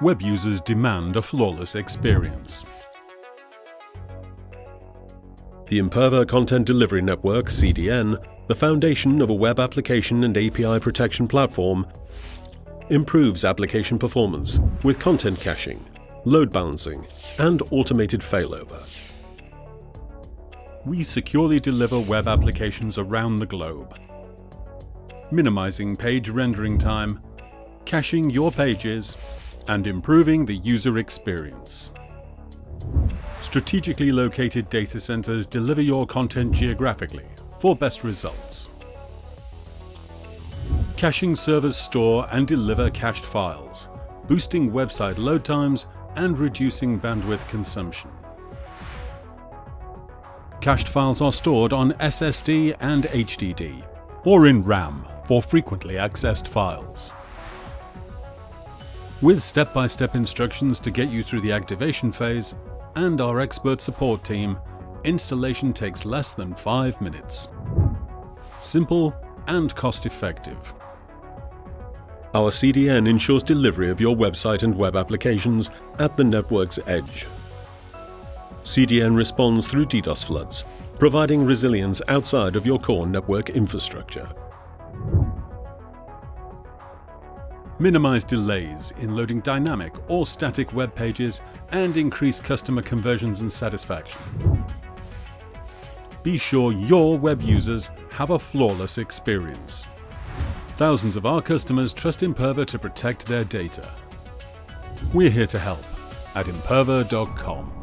Web users demand a flawless experience. The Imperva Content Delivery Network, CDN, the foundation of a web application and API protection platform, improves application performance with content caching, load balancing, and automated failover. We securely deliver web applications around the globe, minimizing page rendering time, caching your pages, and improving the user experience. Strategically located data centers deliver your content geographically for best results. Caching servers store and deliver cached files, boosting website load times and reducing bandwidth consumption. Cached files are stored on SSD and HDD, or in RAM for frequently accessed files. With step-by-step -step instructions to get you through the activation phase, and our expert support team, installation takes less than 5 minutes. Simple and cost-effective. Our CDN ensures delivery of your website and web applications at the network's edge. CDN responds through DDoS floods, providing resilience outside of your core network infrastructure. minimize delays in loading dynamic or static web pages, and increase customer conversions and satisfaction. Be sure your web users have a flawless experience. Thousands of our customers trust Imperva to protect their data. We're here to help at imperva.com.